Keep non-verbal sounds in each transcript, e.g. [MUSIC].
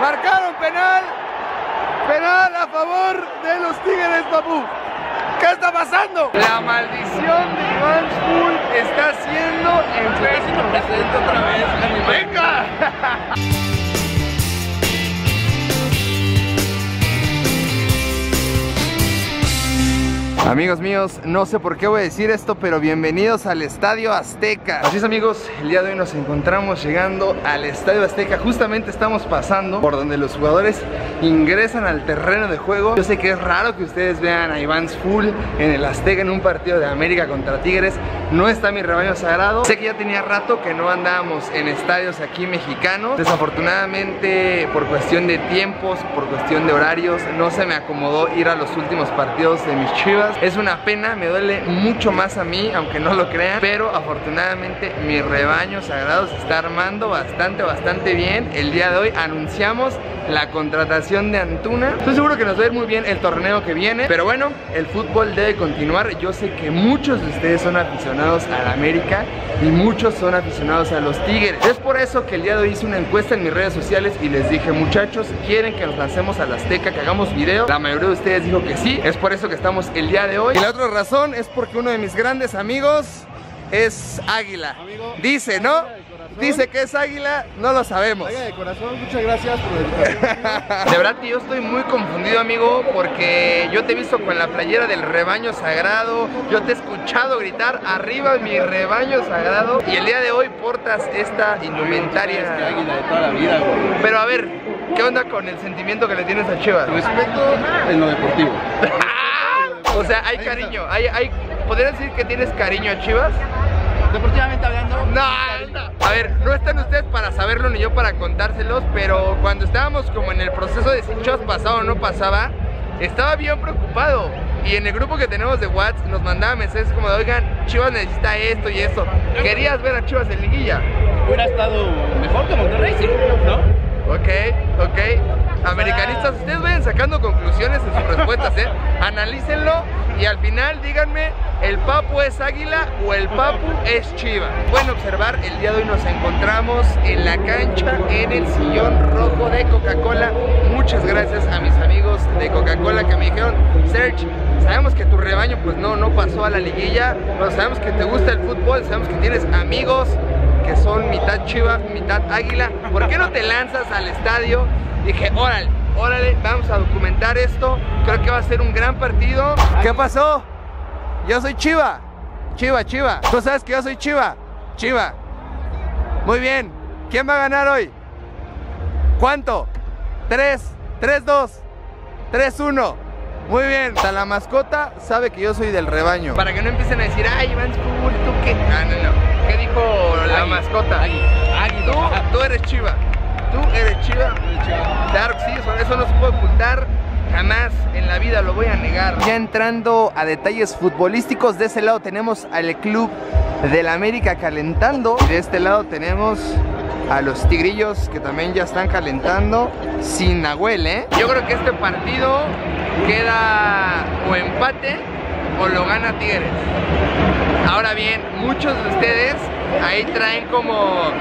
Marcaron penal. Penal a favor de los Tigres, papu. ¿Qué está pasando? La maldición de Iván School está haciendo haciendo presente otra vez. ¡Venga! [LAUGHS] Amigos míos, no sé por qué voy a decir esto, pero bienvenidos al Estadio Azteca. Así es amigos, el día de hoy nos encontramos llegando al Estadio Azteca. Justamente estamos pasando por donde los jugadores ingresan al terreno de juego. Yo sé que es raro que ustedes vean a Iván Full en el Azteca en un partido de América contra Tigres. No está mi rebaño sagrado. Sé que ya tenía rato que no andábamos en estadios aquí mexicanos. Desafortunadamente, por cuestión de tiempos, por cuestión de horarios, no se me acomodó ir a los últimos partidos de mis chivas. Es una pena, me duele mucho más a mí, aunque no lo crean, pero afortunadamente mi rebaño sagrado se está armando bastante, bastante bien. El día de hoy anunciamos la contratación de Antuna. Estoy seguro que nos va a ir muy bien el torneo que viene, pero bueno, el fútbol debe continuar. Yo sé que muchos de ustedes son aficionados a la América y muchos son aficionados a los Tigres. Es por eso que el día de hoy hice una encuesta en mis redes sociales y les dije, muchachos, ¿quieren que nos lancemos a la Azteca, que hagamos video? La mayoría de ustedes dijo que sí, es por eso que estamos el día de hoy. Y la otra razón es porque uno de mis grandes amigos es Águila. Dice, ¿no? Dice que es águila, no lo sabemos. de corazón, muchas gracias por invitación. [LAUGHS] De verdad que yo estoy muy confundido, amigo, porque yo te he visto con la playera del rebaño sagrado, yo te he escuchado gritar arriba mi rebaño sagrado y el día de hoy portas esta indumentaria. águila de toda la vida, güey. Pero a ver, ¿qué onda con el sentimiento que le tienes a Chivas? Respeto en lo deportivo. [LAUGHS] o sea, hay cariño, hay, hay, ¿podrías decir que tienes cariño a Chivas? Deportivamente hablando. No, no. A ver, no están ustedes para saberlo ni yo para contárselos, pero cuando estábamos como en el proceso de si Chivas pasaba o no pasaba, estaba bien preocupado. Y en el grupo que tenemos de WhatsApp nos mandaba mensajes como de, oigan, Chivas necesita esto y esto. ¿Querías ver a Chivas en liguilla? Hubiera estado mejor que Monterrey, sí, ¿no? Ok, ok. Americanistas, ustedes vayan sacando respuestas, ¿eh? Analícenlo y al final díganme, ¿el Papu es águila o el Papu es chiva? Pueden observar, el día de hoy nos encontramos en la cancha, en el sillón rojo de Coca-Cola. Muchas gracias a mis amigos de Coca-Cola que me dijeron, Serge, sabemos que tu rebaño pues no, no pasó a la liguilla, pero sabemos que te gusta el fútbol, sabemos que tienes amigos que son mitad chiva, mitad águila. ¿Por qué no te lanzas al estadio? Dije, órale, órale, vamos a documentar esto. Creo que va a ser un gran partido. ¿Qué pasó? Yo soy chiva. Chiva, chiva. ¿Tú sabes que yo soy chiva? Chiva. Muy bien. ¿Quién va a ganar hoy? ¿Cuánto? 3, 3, 2, 3, 1. Muy bien, hasta la mascota sabe que yo soy del rebaño. Para que no empiecen a decir, ay, Iván ¿tú qué? Ah, no, no. ¿Qué dijo la Agui. mascota? Agui. Agui. Tú, tú eres chiva. Tú eres chiva. Claro que sí, eso, eso no se puede ocultar. Jamás en la vida lo voy a negar. Ya entrando a detalles futbolísticos, de ese lado tenemos al club del América calentando. De este lado tenemos a los tigrillos que también ya están calentando. Sin Nahuel, ¿eh? Yo creo que este partido queda o empate o lo gana Tigres. Ahora bien, muchos de ustedes ahí traen como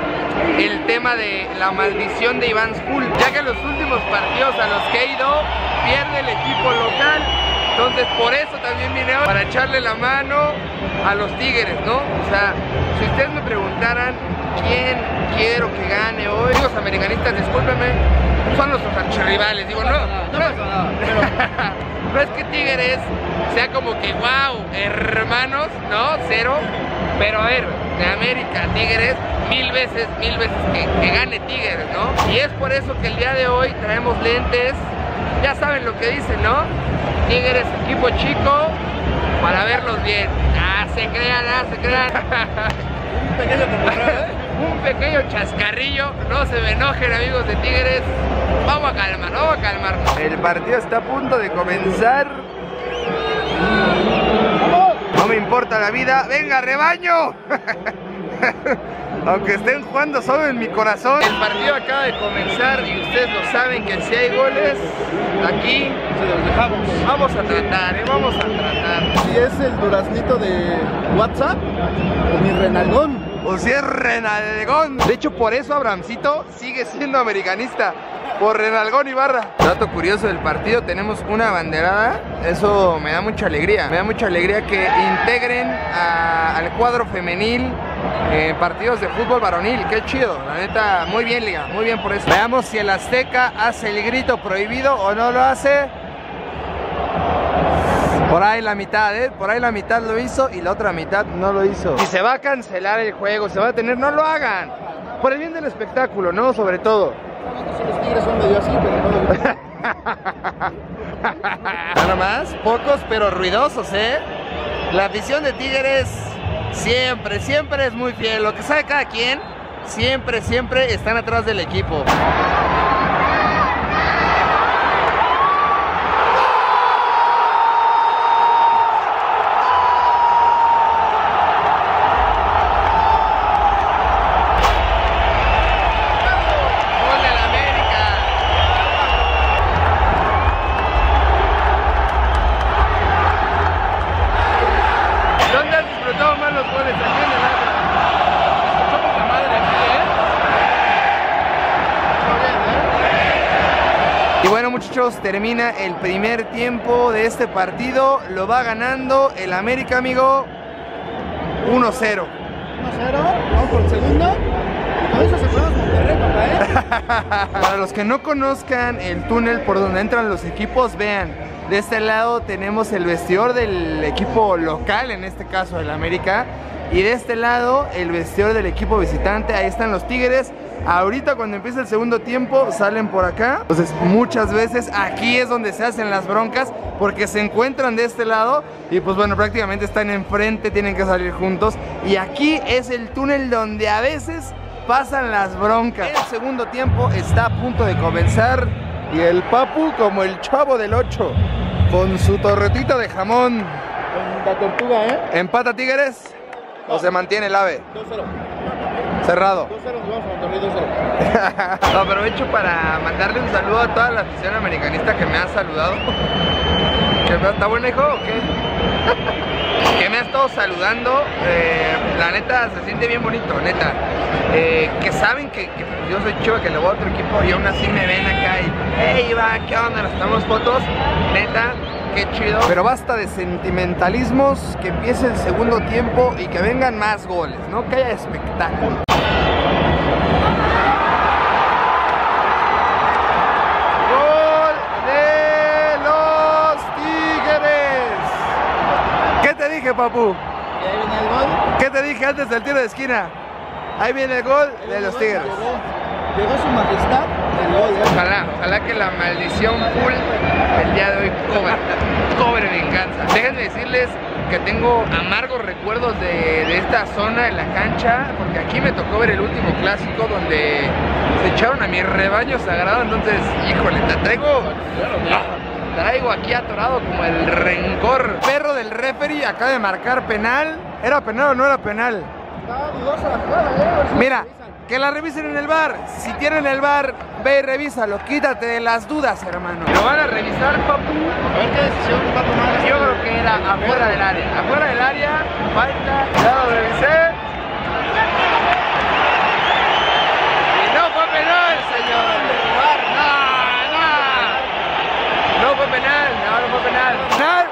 el tema de la maldición de Iván School, ya que los últimos partidos a los que ido pierde el equipo local. Entonces por eso también vine hoy, para echarle la mano a los Tigres, ¿no? O sea, si ustedes me preguntaran quién quiero que gane hoy, los americanistas, discúlpenme, son nuestros archirrivales, digo, no, No pero [LAUGHS] no es que Tigres sea como que wow, hermanos, ¿no? Cero. Pero a ver, de América, Tigres, mil veces, mil veces que, que gane Tigres, ¿no? Y es por eso que el día de hoy traemos lentes. Ya saben lo que dicen, ¿no? Tigres, equipo chico, para verlos bien. Ah, se crean, ah, se crean. un pequeño ¿eh? [LAUGHS] Un pequeño chascarrillo, no se me enojen amigos de Tigres. Vamos a calmar, vamos a calmarnos. El partido está a punto de comenzar. No me importa la vida. ¡Venga, rebaño! [LAUGHS] Aunque estén jugando solo en mi corazón. El partido acaba de comenzar y ustedes lo saben que si hay goles, aquí Se los dejamos. vamos a tratar, ¿eh? vamos a tratar. Si es el duraznito de WhatsApp o mi renalgón. O si es Renalgón. De hecho, por eso Abramcito sigue siendo americanista. por Renalgón Ibarra. Dato curioso del partido, tenemos una banderada. Eso me da mucha alegría. Me da mucha alegría que integren al cuadro femenil en partidos de fútbol varonil. Qué chido. La neta, muy bien, Liga. Muy bien por eso. Veamos si el Azteca hace el grito prohibido o no lo hace. Por ahí la mitad, ¿eh? Por ahí la mitad lo hizo y la otra mitad no lo hizo. Si se va a cancelar el juego, se va a tener, no lo hagan. Por el bien del espectáculo, ¿no? Sobre todo. Los tigres son medio así, pero no [LAUGHS] [LAUGHS] Nada más, pocos pero ruidosos, ¿eh? La afición de Tigres siempre, siempre es muy fiel. Lo que sabe cada quien, siempre, siempre están atrás del equipo. Muchachos, termina el primer tiempo de este partido. Lo va ganando el América, amigo. 1-0. 1-0, vamos por el segundo. Con eso se Monterrey, papá, ¿eh? [LAUGHS] Para los que no conozcan el túnel por donde entran los equipos, vean. De este lado tenemos el vestidor del equipo local, en este caso el América. Y de este lado el vestidor del equipo visitante. Ahí están los Tigres. Ahorita cuando empieza el segundo tiempo salen por acá. Entonces muchas veces aquí es donde se hacen las broncas porque se encuentran de este lado y pues bueno, prácticamente están enfrente, tienen que salir juntos. Y aquí es el túnel donde a veces pasan las broncas. El segundo tiempo está a punto de comenzar y el Papu como el chavo del 8 con su torretita de jamón. Con la tortuga, ¿eh? ¿Empata Tigres? ¿O se mantiene el ave? 2-0. Cerrado. [LAUGHS] aprovecho para mandarle un saludo a toda la afición americanista que me ha saludado. ¿Está bueno, hijo, o qué? [LAUGHS] que me ha estado saludando. Eh, la neta se siente bien bonito, neta. Eh, que saben que, yo soy chivo, que le voy a otro equipo y aún así me ven acá y, hey, va, ¿qué onda? Nos tomamos fotos. Neta, qué chido. Pero basta de sentimentalismos, que empiece el segundo tiempo y que vengan más goles, ¿no? Que haya espectáculo. papu? ahí viene el gol. ¿Qué te dije antes del tiro de esquina? Ahí viene el gol de los Tigres. Llegó, su majestad gol. Ojalá, ojalá que la maldición full el día de hoy cobre, cobre venganza. Déjenme decirles que tengo amargos recuerdos de, esta zona en la cancha, porque aquí me tocó ver el último clásico donde se echaron a mi rebaño sagrado, entonces, híjole, te traigo traigo aquí atorado como el rencor. Perro del referee acaba de marcar penal. ¿Era penal o no era penal? dudosa la jugada, ¿eh? Mira, que la revisen en el bar. Si tienen el bar, ve y revísalo. Quítate de las dudas, hermano. Lo van a revisar, papu. A ver qué decisión va a tomar. Yo creo que era afuera del área. Afuera del área, falta. Ya lo revisé. Y no fue penal, señor. fue penal, no, no fue penal. Penal,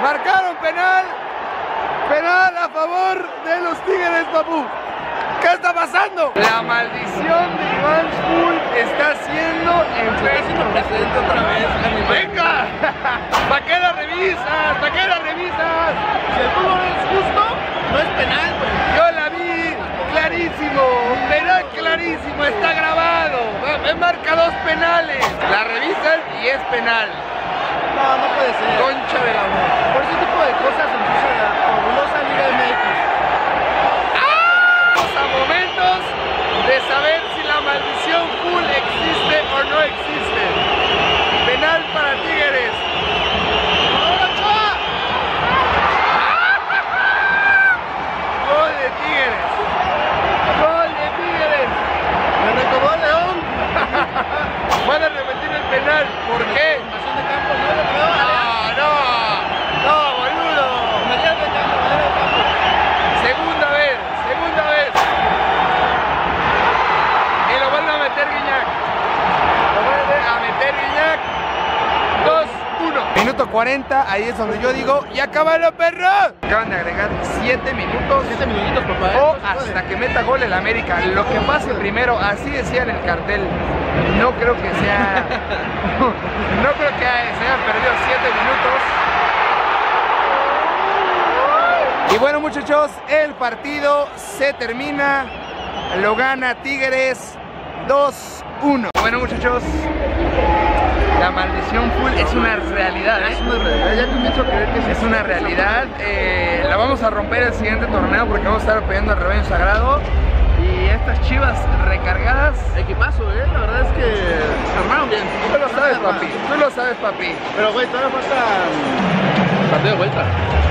marcaron penal, penal a favor de los Tigres, papu. ¿Qué está pasando? La maldición de Iván School está siendo haciendo presente otra vez. ¡Venga! [LAUGHS] ¿Para qué la revisas? ¿Para qué la revisas? Si el fútbol es justo, no es penal, pues. Yo la vi clarísimo, penal clarísimo, está grabado. Me marca dos penales. La revisan y es penal. No, no puede ser. Concha del amor. Por ese tipo de cosas empieza la fabulosa Liga MX. ¡Ah! a momentos de saber si la maldición full existe o no existe. Penal para Tigres. Gol de Tigres. Gol de Tigres. Me recordó León. Van a repetir el penal. ¿Por qué? 40, ahí es donde yo digo, ¡y acábalo, perro! Acaban de agregar 7 minutos. 7 minutitos, papá. ¿eh? O hasta que meta gol el América. Lo que pase primero, así decía en el cartel. No creo que sea. [LAUGHS] no creo que se hayan perdido 7 minutos. Y bueno, muchachos, el partido se termina. Lo gana Tigres 2-1. Bueno, muchachos, la maldición full es una realidad. ¿eh? Es una realidad. Ya comienzo a creer que. Es una realidad, eh, la vamos a romper el siguiente torneo porque vamos a estar apoyando al rebaño sagrado y estas chivas recargadas, Equipazo, ¿eh? La verdad es que se armaron bien. tú lo sabes papi, tú lo sabes papi. Pero, güey, todavía falta mm, partido de vuelta.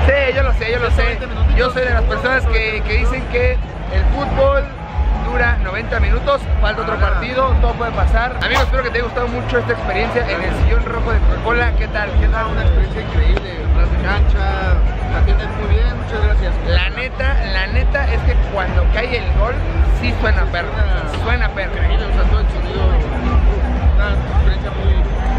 Sí, yo lo sé, yo lo sé. 20 minutitos. Yo soy de las personas que, que dicen que el fútbol dura 90 minutos, falta otro Ajá. partido, todo puede pasar. Amigos, espero que te haya gustado mucho esta experiencia en el sillón rojo de Coca-Cola. ¿Qué tal? ¿Qué tal? Una experiencia increíble. De cancha, la atienden muy bien. Muchas gracias. La neta, la neta es que cuando cae el gol, sí suena perro. Suena perro. Increíble, o sea, todo el sonido. Una experiencia muy,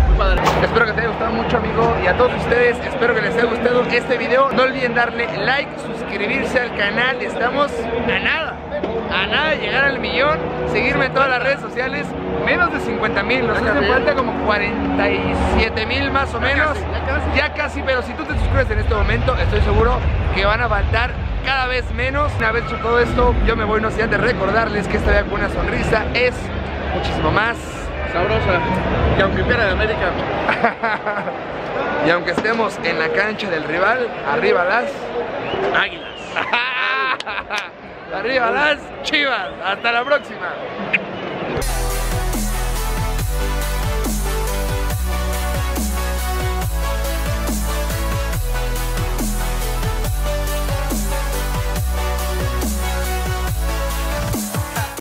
muy padre. Espero que te haya gustado mucho amigo y a todos ustedes espero que les haya gustado este video. No olviden darle like, suscribirse al canal. Estamos a nada, a nada de llegar al millón. Seguirme en todas las redes sociales. Menos de 50 mil, nos hacen falta como 47 mil más o Ya menos. casi, ya casi. Ya casi, pero si tú te suscribes en este momento, estoy seguro que van a faltar cada vez menos. Una vez hecho todo esto, yo me voy no sin antes recordarles que esta vida con una sonrisa es muchísimo más Sabrosa. Y aunque pierda de América, [LAUGHS] y aunque estemos en la cancha del rival, arriba las águilas. [LAUGHS] arriba las chivas. Hasta la próxima.